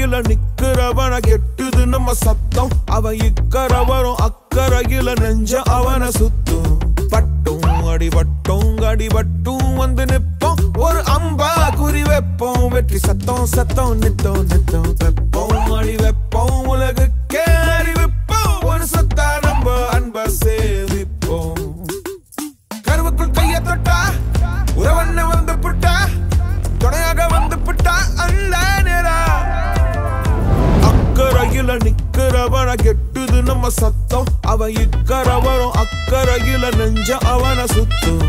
அக்கறையில நிக்கிறவன கெட்டுது நம்ம சத்தம். அவன் இக்கரை வரும் அக்கறையில நெஞ்ச அவனை சுத்தும். பட்டும் அடிபட்டும் அடிபட்டும் வந்து நிற்போம் ஒரு அம்பா குறி வைப்போம் வெற்றி சத்தம் சத்தம் நித்தம் நித்தம் வெப்போம். அடி வைப்போம் அக்கறையில நிக்கிறவன கெட்டுது நம்ம சத்தம். அவன் இக்கரை வரும் அக்கறையில நெஞ்ச அவனை சுத்தும்.